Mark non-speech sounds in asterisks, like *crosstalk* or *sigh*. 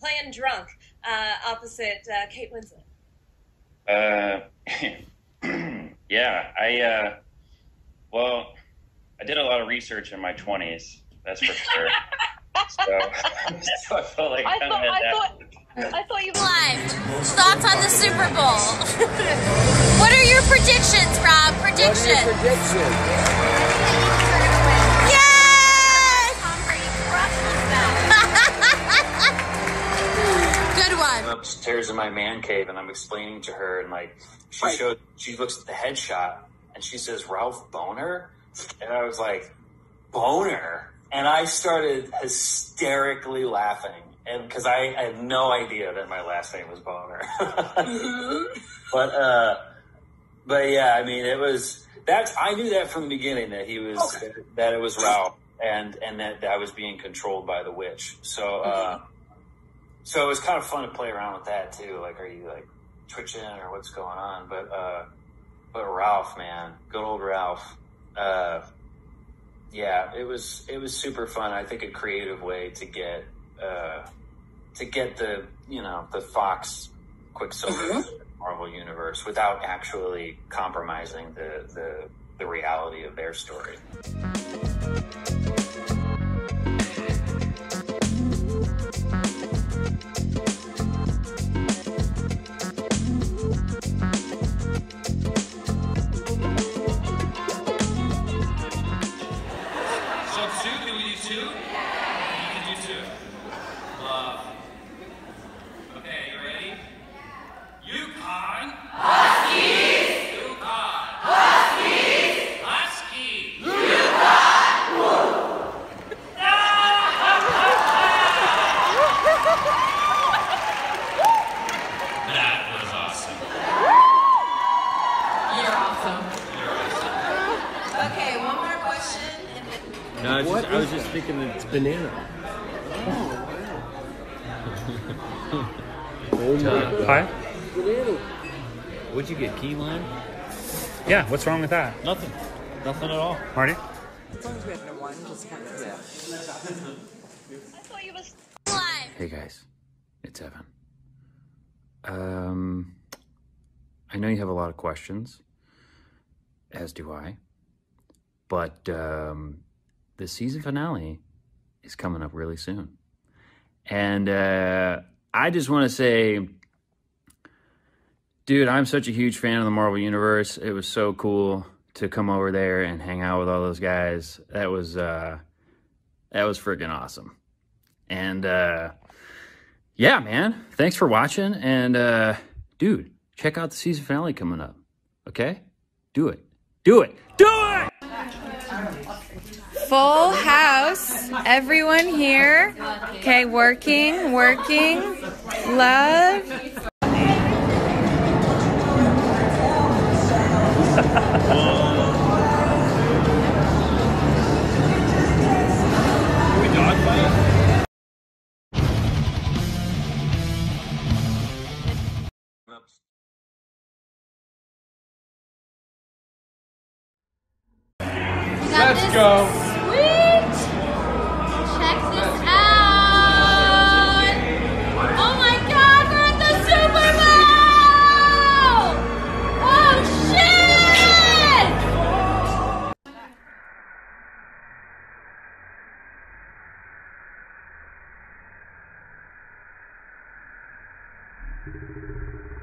playing drunk uh, opposite uh, Kate Winslet? Uh, *clears throat* yeah, I uh, well, I did a lot of research in my twenties. That's for sure. *laughs* so, *laughs* so I felt like I kind thought, of I that. thought, I thought you Live. Thoughts on the Super Bowl. *laughs* what are your predictions, Rob? Predictions. Prediction. Yes! Upstairs in my man cave and I'm explaining to her and like she Right. showed she looks at the headshot and she says Ralph Boner? And I was like Boner? And I started hysterically laughing and because I, I had no idea that my last name was Boner. *laughs* But uh but yeah I mean it was that's I knew that from the beginning that he was that it was Ralph and and that, that I was being controlled by the witch. So uh so it was kind of fun to play around with that too. Like, are you like twitching or what's going on? But, uh, but Ralph, man, good old Ralph. Uh, yeah, it was, it was super fun. I think a creative way to get, uh, to get the, you know, the Fox Quicksilver Marvel universe without actually compromising the, the, the reality of their story. I was, What just, I was just that? thinking that It's banana. Oh my god. *laughs* Hi. Banana. What'd you get? Key lime? Yeah, what's wrong with that? Nothing. Nothing at all. Marty? as long as we have no one, just kind of. I thought you was Live. Hey guys, it's Evan. Um, I know you have a lot of questions, as do I. But um, the season finale is coming up really soon, and uh, I just want to say, dude, I'm such a huge fan of the Marvel Universe. It was so cool to come over there and hang out with all those guys. That was uh, that was freaking awesome. And uh yeah, man. Thanks for watching. And uh dude, check out the season finale coming up. Okay? Do it. Do it. Do it! Full house. Everyone here. Okay, working, working. Love. we *laughs* Let's go. Sweet. Check this out. Oh my God, we're at the Super Bowl. Oh shit.